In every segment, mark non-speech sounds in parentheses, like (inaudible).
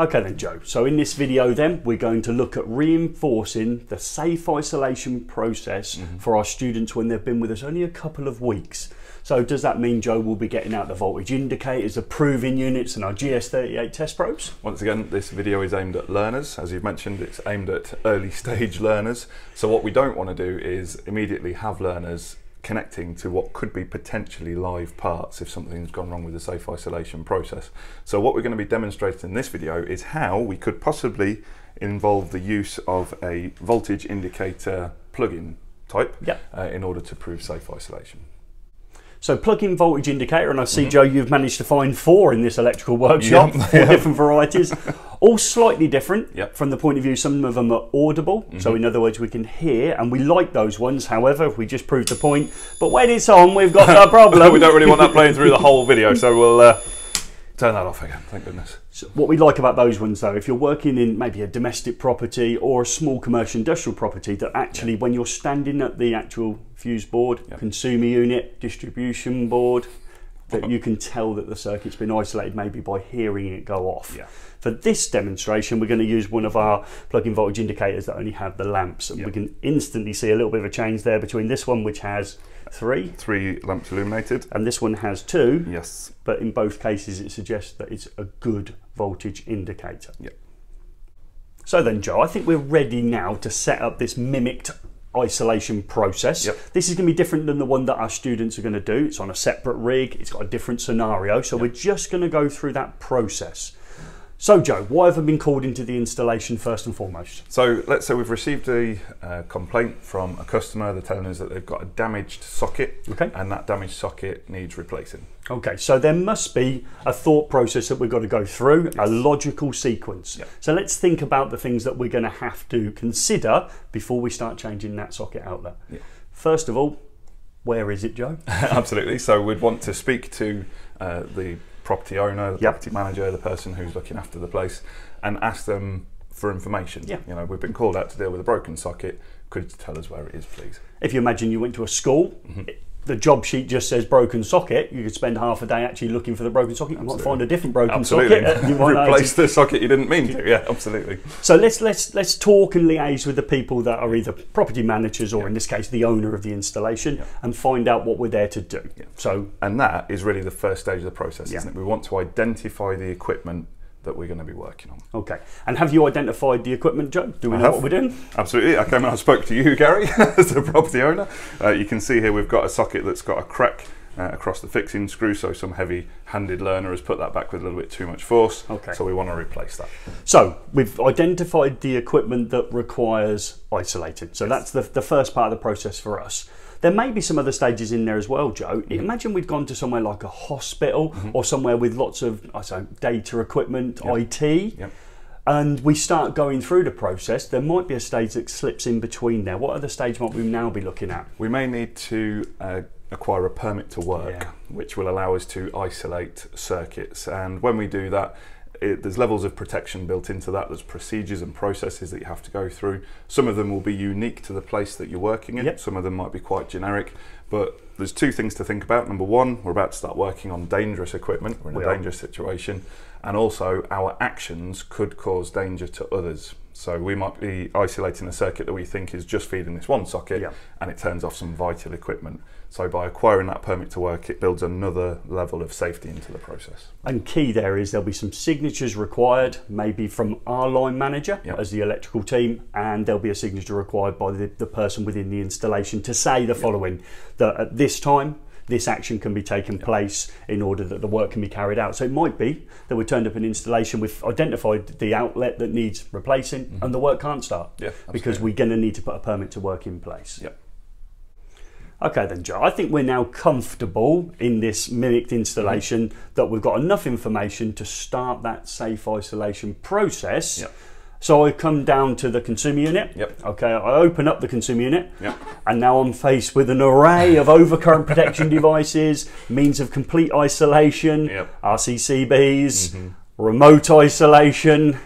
Okay then Joe, so in this video then we're going to look at reinforcing the safe isolation process mm -hmm. for our students when they've been with us only a couple of weeks. So does that mean Joe will be getting out the voltage indicators, the proving units and our GS38 test probes? Once again, this video is aimed at learners. As you've mentioned, it's aimed at early stage (laughs) learners. So what we don't want to do is immediately have learners connecting to what could be potentially live parts if something's gone wrong with the safe isolation process. So what we're going to be demonstrating in this video is how we could possibly involve the use of a voltage indicator plugin type yep. uh, in order to prove safe isolation. So plug-in voltage indicator, and I see, mm -hmm. Joe, you've managed to find four in this electrical workshop, yep. four (laughs) different varieties, all slightly different yep. from the point of view. Some of them are audible, mm -hmm. so in other words, we can hear, and we like those ones. However, we just proved the point. But when it's on, we've got (laughs) no problem. we don't really want that playing through the whole video, so we'll. Uh, Turn that off again, thank goodness. So what we like about those ones though, if you're working in maybe a domestic property or a small commercial industrial property, that actually yeah. when you're standing at the actual fuse board, yeah. consumer unit, distribution board, that you can tell that the circuit's been isolated maybe by hearing it go off. Yeah. For this demonstration, we're going to use one of our plug-in voltage indicators that only have the lamps, and yep. we can instantly see a little bit of a change there between this one, which has three. Three lamps illuminated. And this one has two. Yes. But in both cases, it suggests that it's a good voltage indicator. Yep. So then, Joe, I think we're ready now to set up this mimicked isolation process. Yep. This is going to be different than the one that our students are going to do. It's on a separate rig, it's got a different scenario. So yep. we're just going to go through that process. So, Joe, why have I been called into the installation first and foremost? So, let's say we've received a uh, complaint from a customer. They're telling us that they've got a damaged socket, okay. and that damaged socket needs replacing. Okay, so there must be a thought process that we've got to go through, yes. a logical sequence. Yep. So, let's think about the things that we're going to have to consider before we start changing that socket outlet. Yep. First of all, where is it, Joe? (laughs) Absolutely. So, we'd want to speak to uh, the property owner, the yep. property manager, the person who's looking after the place, and ask them for information. Yeah. You know, we've been called out to deal with a broken socket. Could you tell us where it is, please? If you imagine you went to a school, mm -hmm the job sheet just says broken socket, you could spend half a day actually looking for the broken socket. You absolutely. might find a different broken absolutely. socket. You might (laughs) replace the socket you didn't mean to. Yeah, absolutely. So let's let's let's talk and liaise with the people that are either property managers or yeah. in this case the owner of the installation yeah. and find out what we're there to do. Yeah. So and that is really the first stage of the process, isn't it? We want to identify the equipment that we're going to be working on. Okay. And have you identified the equipment, Joe? Do we I know have. what we're doing? Absolutely. I came and I spoke to you, (laughs) Gary, (laughs) as the property owner. Uh, you can see here we've got a socket that's got a crack uh, across the fixing screw, so some heavy-handed learner has put that back with a little bit too much force. Okay. So we want to replace that. So we've identified the equipment that requires isolated. So yes. that's the, the first part of the process for us. There may be some other stages in there as well, Joe. Mm-hmm. Imagine we'd gone to somewhere like a hospital mm-hmm. or somewhere with lots of I say, data equipment, yep. IT. Yep. And we start going through the process. There might be a stage that slips in between there. What other stage might we now be looking at? We may need to uh, acquire a permit to work, yeah. which will allow us to isolate circuits. And when we do that, it, there's levels of protection built into that. There's procedures and processes that you have to go through. Some of them will be unique to the place that you're working in. Yep. Some of them might be quite generic. But there's two things to think about. Number one, we're about to start working on dangerous equipment. We're in we a are. dangerous situation. And also, our actions could cause danger to others. So we might be isolating a circuit that we think is just feeding this one socket yeah. and it turns off some vital equipment. So by acquiring that permit to work, it builds another level of safety into the process. And key there is there'll be some signatures required, maybe from our line manager yep. as the electrical team, and there'll be a signature required by the, the person within the installation to say the yep. following, that at this time, this action can be taken place in order that the work can be carried out. So it might be that we turned up an installation, we've identified the outlet that needs replacing, mm -hmm. and the work can't start yeah, because we're going to need to put a permit to work in place. Yep. Okay then, Joe, I think we're now comfortable in this mimicked installation mm -hmm. that we've got enough information to start that safe isolation process. Yep so I come down to the consumer unit. Yep. Okay, I open up the consumer unit. Yep. And now I'm faced with an array of overcurrent protection (laughs) devices, means of complete isolation, yep. RCCBs, mm -hmm. remote isolation.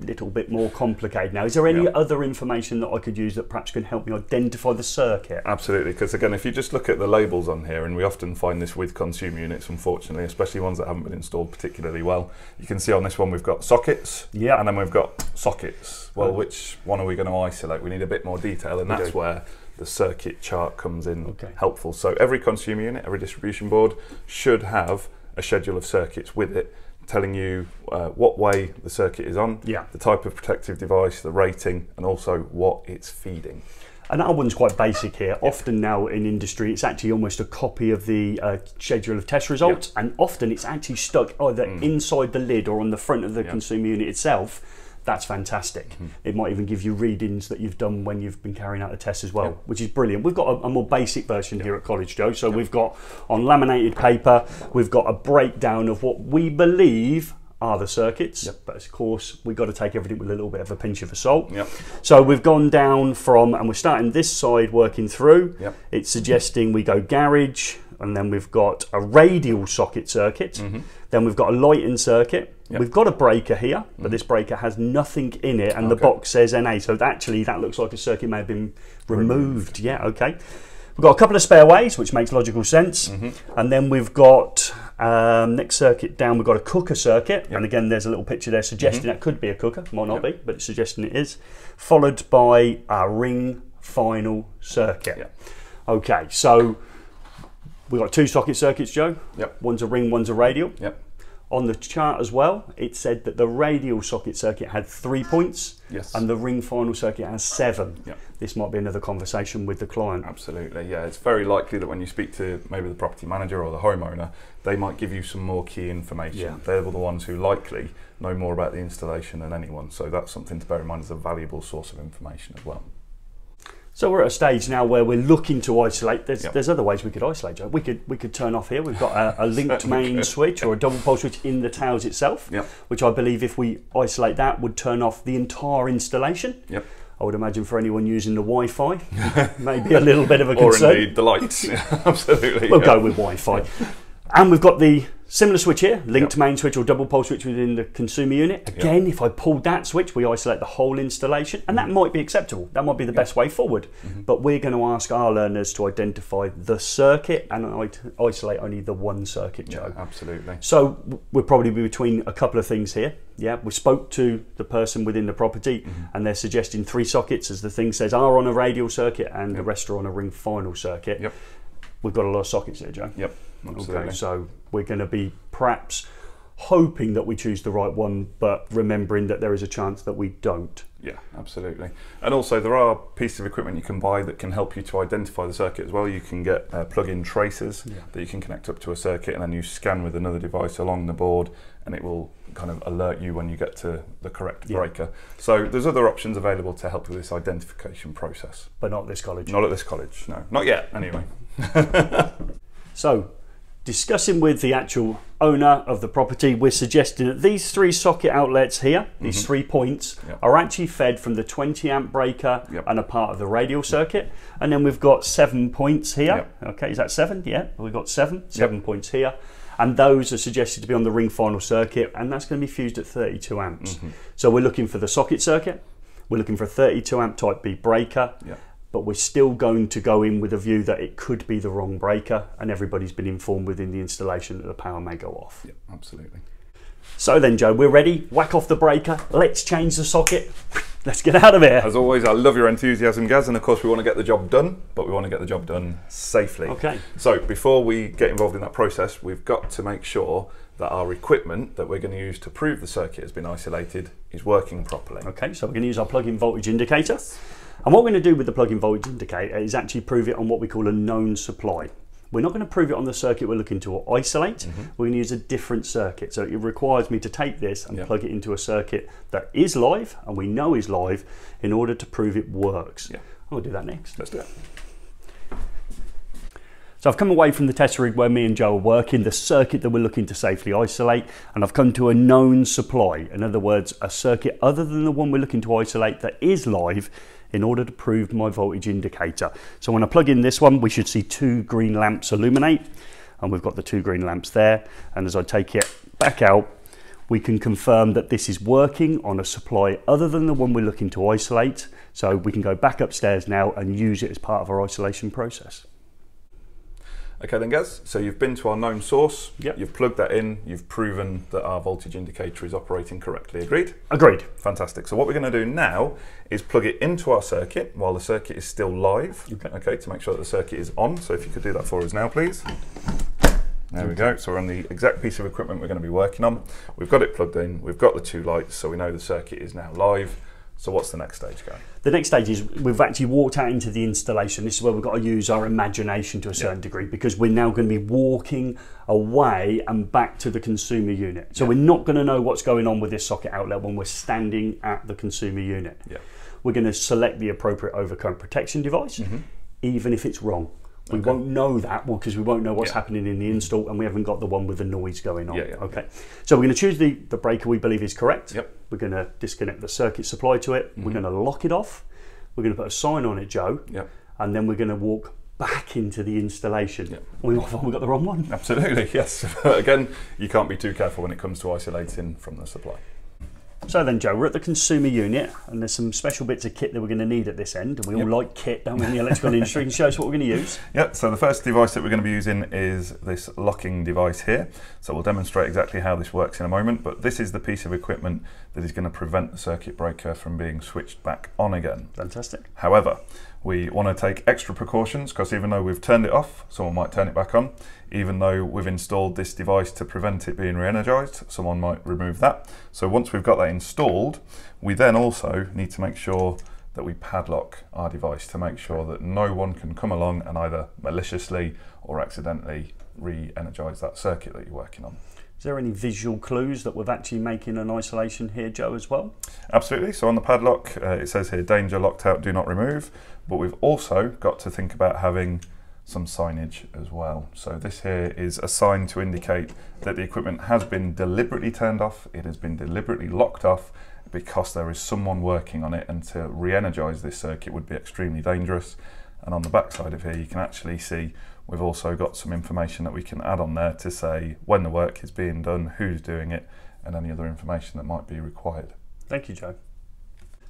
Little bit more complicated now. Is there any other information that I could use that perhaps can help me identify the circuit? Absolutely, because again, if you just look at the labels on here, and we often find this with consumer units, unfortunately, especially ones that haven't been installed particularly well, you can see on this one we've got sockets, Yeah. and then we've got sockets. Well, Oh. which one are we going to isolate? We need a bit more detail, and We that's do. where the circuit chart comes in Okay. helpful. So every consumer unit, every distribution board should have a schedule of circuits with it telling you uh, what way the circuit is on, Yeah. the type of protective device, the rating, and also what it's feeding. And that one's quite basic here. Often now in industry, it's actually almost a copy of the uh, schedule of test results, and often it's actually stuck either inside the lid or on the front of the Yeah. consumer unit itself. That's fantastic. Mm-hmm. It might even give you readings that you've done when you've been carrying out the test as well, Yeah. which is brilliant. We've got a, a more basic version here at College Joe. So we've got on laminated paper, we've got a breakdown of what we believe are the circuits, Yep. but of course we've got to take everything with a little bit of a pinch of salt. Yep. So we've gone down from, and we're starting this side working through. Yep. It's suggesting we go garage, and then we've got a radial socket circuit. Then we've got a lighting circuit. Yep. We've got a breaker here, but this breaker has nothing in it, and the box says NA. So actually, that looks like a circuit may have been removed. Yeah, okay. We've got a couple of spare ways, which makes logical sense. Mm-hmm. And then we've got um, next circuit down, we've got a cooker circuit. And again, there's a little picture there suggesting Mm-hmm. that could be a cooker, might not be, but it's suggesting it is. Followed by a ring final circuit. Okay, so we've got two socket circuits, Joe. Yep. One's a ring, one's a radial. Yep. On the chart as well, it said that the radial socket circuit had three points Yes. and the ring final circuit has seven. This might be another conversation with the client. Absolutely, yeah. It's very likely that when you speak to maybe the property manager or the homeowner, they might give you some more key information. Yeah. They're the ones who likely know more about the installation than anyone, so that's something to bear in mind as a valuable source of information as well. So we're at a stage now where we're looking to isolate. There's, Yep. there's other ways we could isolate, We could we could turn off here. We've got a, a linked main switch or a double pole switch in the towers itself, Yep. which I believe if we isolate that would turn off the entire installation. Yep. I would imagine for anyone using the Wi-Fi, (laughs) maybe a little bit of a (laughs) concern. Or indeed the lights. (laughs) Absolutely. We'll yeah. go with Wi-Fi. And we've got the similar switch here, linked Yep. main switch or double pole switch within the consumer unit. Again, if I pulled that switch, we isolate the whole installation, and Mm-hmm. that might be acceptable. That might be the best way forward. But we're going to ask our learners to identify the circuit and isolate only the one circuit, Yeah, Joe. absolutely. So we're probably between a couple of things here. Yeah, we spoke to the person within the property, Mm-hmm. and they're suggesting three sockets, as the thing says, are on a radial circuit, and the rest are on a ring final circuit. We've got a lot of sockets there, Joe. Yep. Absolutely. Okay, so we're going to be perhaps hoping that we choose the right one, but remembering that there is a chance that we don't. Yeah, absolutely. And also, there are pieces of equipment you can buy that can help you to identify the circuit as well. You can get uh, plug-in tracers Yeah. that you can connect up to a circuit, and then you scan with another device along the board, and it will kind of alert you when you get to the correct Yeah. breaker. So there's other options available to help with this identification process. But not this college. Not at this college, no, not yet. Anyway. (laughs) So, discussing with the actual owner of the property, we're suggesting that these three socket outlets here, these three points, Mm-hmm. Yep. are actually fed from the 20 amp breaker Yep. and a part of the radial circuit. And then we've got seven points here. Yep. Okay, is that seven? Yeah, we've got seven, seven points here. And those are suggested to be on the ring final circuit, and that's going to be fused at 32 amps. Mm-hmm. So we're looking for the socket circuit, we're looking for a 32 amp type B breaker, Yeah. but we're still going to go in with a view that it could be the wrong breaker, and everybody's been informed within the installation that the power may go off. Yeah, absolutely. So then, Joe, we're ready. Whack off the breaker. Let's change the socket. Let's get out of here. As always, I love your enthusiasm, Gaz, and of course, we want to get the job done, but we want to get the job done safely. Okay. So, before we get involved in that process, we've got to make sure that our equipment that we're going to use to prove the circuit has been isolated is working properly. Okay, so we're going to use our plug-in voltage indicator. And what we're going to do with the plug-in voltage indicator is actually prove it on what we call a known supply. We're not going to prove it on the circuit we're looking to isolate. Mm-hmm. We're going to use a different circuit. So it requires me to take this and Yeah. plug it into a circuit that is live and we know is live in order to prove it works. Yeah. I'll do that next. Let's do it. So I've come away from the test rig where me and Joe are working, the circuit that we're looking to safely isolate, and I've come to a known supply. In other words, a circuit other than the one we're looking to isolate that is live in order to prove my voltage indicator. So when I plug in this one, we should see two green lamps illuminate, and we've got the two green lamps there. And as I take it back out, We can confirm that this is working on a supply other than the one we're looking to isolate. So we can go back upstairs now and use it as part of our isolation process. Okay then guys, so you've been to our known source, Yep. you've plugged that in, you've proven that our voltage indicator is operating correctly, agreed? Agreed. Fantastic. So what we're going to do now is plug it into our circuit while the circuit is still live, Okay. to make sure that the circuit is on. So if you could do that for us now, please. There we go. So we're on the exact piece of equipment we're going to be working on. We've got it plugged in, we've got the two lights, so we know the circuit is now live. So what's the next stage, Gary? The next stage is we've actually walked out into the installation. This is where we've got to use our imagination to a certain degree because we're now going to be walking away and back to the consumer unit. So we're not going to know what's going on with this socket outlet when we're standing at the consumer unit. Yeah. We're going to select the appropriate overcurrent protection device, Mm-hmm. even if it's wrong. We won't know that because we won't know what's Yeah. happening in the install and we haven't got the one with the noise going on. Yeah, yeah. Okay. So we're going to choose the, the breaker we believe is correct. Yep. We're going to disconnect the circuit supply to it. We're mm-hmm. going to lock it off. We're going to put a sign on it, Joe. Yep. And then we're going to walk back into the installation. Yep. We might find we got the wrong one. Absolutely, (laughs) yes. (laughs) Again, you can't be too careful when it comes to isolating from the supply. So then, Joe, we're at the consumer unit, and there's some special bits of kit that we're going to need at this end. And we all like kit, don't we, in the electrical industry? Can you show us what we're going to use? (laughs) Yeah, so the first device that we're going to be using is this locking device here. So we'll demonstrate exactly how this works in a moment, but this is the piece of equipment that is going to prevent the circuit breaker from being switched back on again. Fantastic. However, we want to take extra precautions because even though we've turned it off, someone might turn it back on. Even though we've installed this device to prevent it being re-energized, someone might remove that. So once we've got that installed, we then also need to make sure that we padlock our device to make sure that no one can come along and either maliciously or accidentally re-energize that circuit that you're working on. Is there any visual clues that we're actually making an isolation here, Joe, as well? Absolutely. So on the padlock, uh, it says here danger, locked out, do not remove. But we've also got to think about having some signage as well. So this here is a sign to indicate that the equipment has been deliberately turned off, it has been deliberately locked off because there is someone working on it and to re-energize this circuit would be extremely dangerous. And on the back side of here you can actually see we've also got some information that we can add on there to say when the work is being done, who's doing it, and any other information that might be required. Thank you, Joe.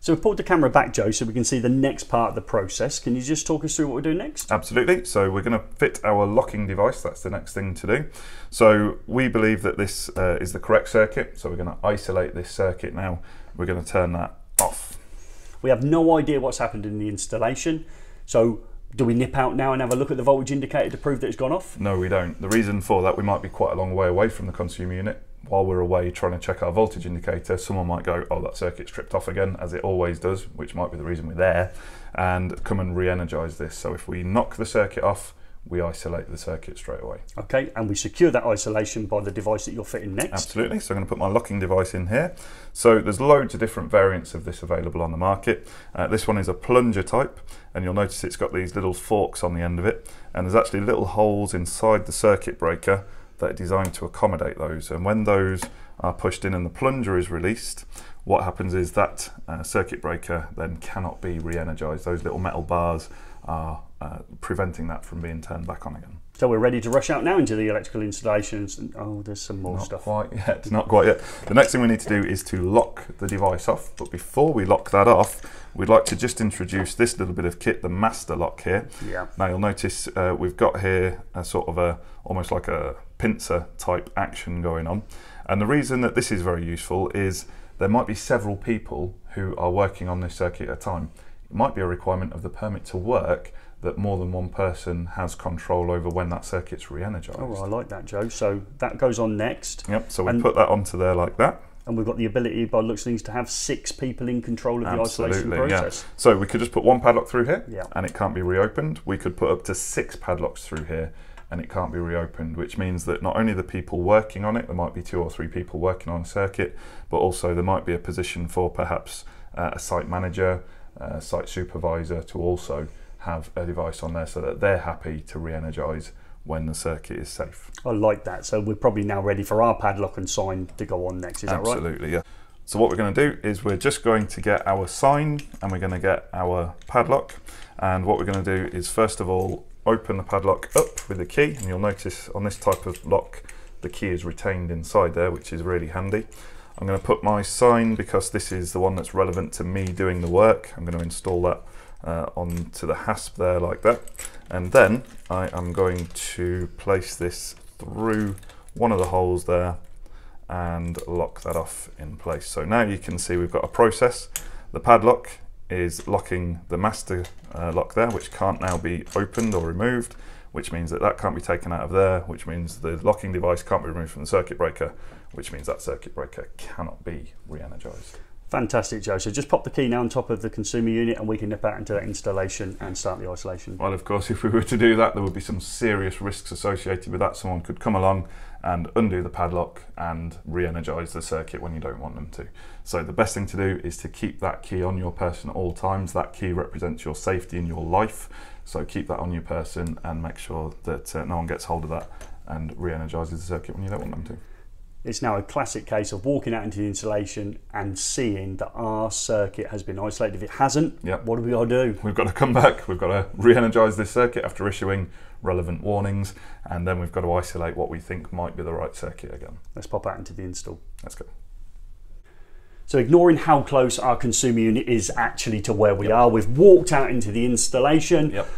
So we've pulled the camera back, Joe, so we can see the next part of the process. Can you just talk us through what we're doing next? Absolutely. So we're going to fit our locking device. That's the next thing to do. So we believe that this uh, is the correct circuit. So we're going to isolate this circuit now. We're going to turn that off. We have no idea what's happened in the installation. So do we nip out now and have a look at the voltage indicator to prove that it's gone off? No, we don't. The reason for that, we might be quite a long way away from the consumer unit. While we're away trying to check our voltage indicator, someone might go, oh, that circuit's tripped off again, as it always does, which might be the reason we're there, and come and re-energize this. So if we knock the circuit off, we isolate the circuit straight away. Okay, and we secure that isolation by the device that you're fitting next. Absolutely. So I'm going to put my locking device in here. So there's loads of different variants of this available on the market. Uh, this one is a plunger type, and you'll notice it's got these little forks on the end of it, and there's actually little holes inside the circuit breaker that are designed to accommodate those. And when those are pushed in and the plunger is released, what happens is that uh, circuit breaker then cannot be re-energized. Those little metal bars are uh, preventing that from being turned back on again. So we're ready to rush out now into the electrical installations. And, oh, there's some more stuff. Not stuff. quite yet. Not quite yet. The next thing we need to do is to lock the device off. But before we lock that off, we'd like to just introduce this little bit of kit, the master lock here. Yeah. Now you'll notice uh, we've got here a sort of a almost like a pincer type action going on. And the reason that this is very useful is there might be several people who are working on this circuit at a time. It might be a requirement of the permit to work that more than one person has control over when that circuit's re-energized. Oh, I like that, Joe. So that goes on next. Yep, so we And- put that onto there like that. And we've got the ability, by looks things, to have six people in control of the isolation Absolutely, yeah. process. So we could just put one padlock through here Yeah. and it can't be reopened. We could put up to six padlocks through here and it can't be reopened, which means that not only the people working on it, there might be two or three people working on a circuit, but also there might be a position for perhaps uh, a site manager, a site supervisor to also have a device on there so that they're happy to re-energize when the circuit is safe. I like that. So we're probably now ready for our padlock and sign to go on next. Is that right? Absolutely, yeah. So what we're going to do is we're just going to get our sign and we're going to get our padlock. And what we're going to do is first of all open the padlock up with the key. And you'll notice on this type of lock, the key is retained inside there, which is really handy. I'm going to put my sign because this is the one that's relevant to me doing the work. I'm going to install that uh, onto the hasp there like that. And then I am going to place this through one of the holes there and lock that off in place. So now you can see we've got a process. The padlock is locking the master uh, lock there, which can't now be opened or removed, which means that that can't be taken out of there, which means the locking device can't be removed from the circuit breaker, which means that circuit breaker cannot be re-energized. Fantastic, Joe. So just pop the key now on top of the consumer unit and we can nip out into that installation and start the isolation. Well, of course, if we were to do that, there would be some serious risks associated with that. Someone could come along and undo the padlock and re-energize the circuit when you don't want them to. So the best thing to do is to keep that key on your person at all times. That key represents your safety and your life. So keep that on your person and make sure that uh, no one gets hold of that and re-energizes the circuit when you don't want them to. It's now a classic case of walking out into the installation and seeing that our circuit has been isolated. If it hasn't, Yep. what do we got to do? We've got to come back, we've got to re-energize this circuit after issuing relevant warnings, and then we've got to isolate what we think might be the right circuit again. Let's pop out into the install. Let's go. So ignoring how close our consumer unit is actually to where we are, we've walked out into the installation. Yep.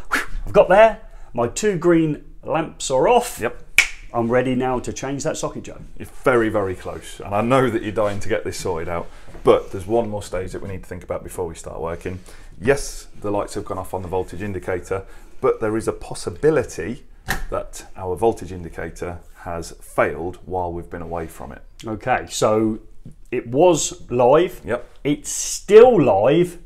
I've got there, my two green lamps are off. Yep. I'm ready now to change that socket, Joe. You're very, very close, and I know that you're dying to get this sorted out, but there's one more stage that we need to think about before we start working. Yes, the lights have gone off on the voltage indicator, but there is a possibility that our voltage indicator has failed while we've been away from it. Okay, so it was live. Yep, It's still live,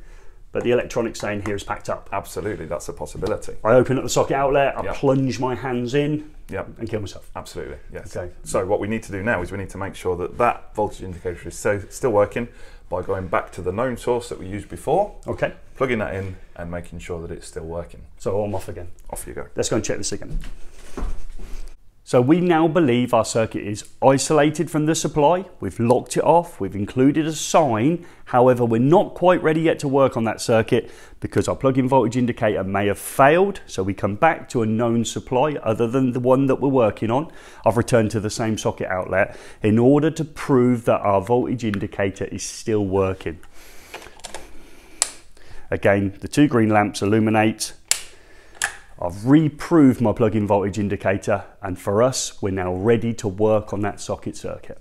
but the electronics saying here is packed up. absolutely, that's a possibility. I open up the socket outlet, I Yep. plunge my hands in Yep, and kill myself. absolutely, yes. Okay. So what we need to do now is we need to make sure that that voltage indicator is so, still working by going back to the known source that we used before, Okay, plugging that in and making sure that it's still working. so I'm off again. Off you go. Let's go and check this again. So we now believe our circuit is isolated from the supply. We've locked it off. We've included a sign. However, we're not quite ready yet to work on that circuit because our plug-in voltage indicator may have failed. So we come back to a known supply other than the one that we're working on. I've returned to the same socket outlet in order to prove that our voltage indicator is still working. Again, the two green lamps illuminate. I've reproved my plug-in voltage indicator and for us, we're now ready to work on that socket circuit.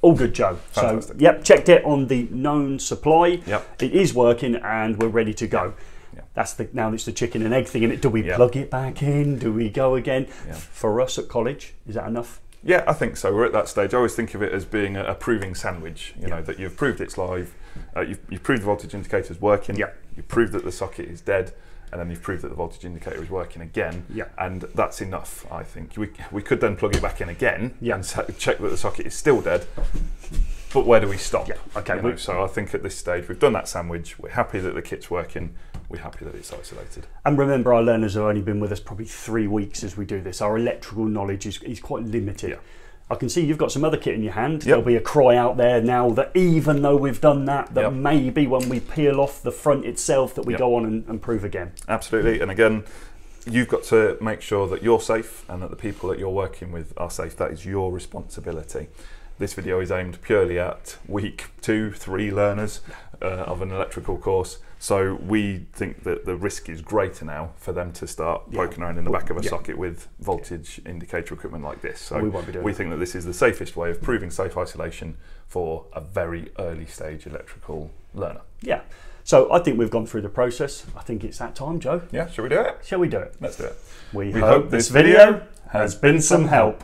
All good, Joe. Fantastic. So, yep, checked it on the known supply. Yep. It is working and we're ready to go. Yeah. That's the now it's the chicken and egg thing, and it. Do we Yeah. plug it back in? Do we go again? Yeah. For us at college, is that enough? Yeah, I think so. We're at that stage. I always think of it as being a, a proving sandwich. You Yeah. know that you've proved it's live, uh, you've, you've proved the voltage indicator is working. Yeah. You've proved that the socket is dead, and then you've proved that the voltage indicator is working again. Yeah. And that's enough. I think we we could then plug it back in again Yeah. and check that the socket is still dead. But where do we stop? Yeah, okay, You know, so I think at this stage we've done that sandwich. We're happy that the kit's working. We're happy that it's isolated. And remember, our learners have only been with us probably three weeks as we do this. Our electrical knowledge is, is quite limited. Yeah. I can see you've got some other kit in your hand. Yep. There'll be a cry out there now that even though we've done that, that Yep. maybe when we peel off the front itself, that we Yep. go on and, and prove again. Absolutely. And again, you've got to make sure that you're safe and that the people that you're working with are safe. That is your responsibility. This video is aimed purely at week two, three learners uh, of an electrical course. So we think that the risk is greater now for them to start Yeah. poking around in the back of a Yeah. socket with voltage indicator equipment like this. So We won't be doing we think that this is the safest way of proving safe isolation for a very early stage electrical learner. Yeah. So I think we've gone through the process. I think it's that time, Joe. Yeah, shall we do it? Shall we do it? Let's do it. We, We hope, hope this video has been some help.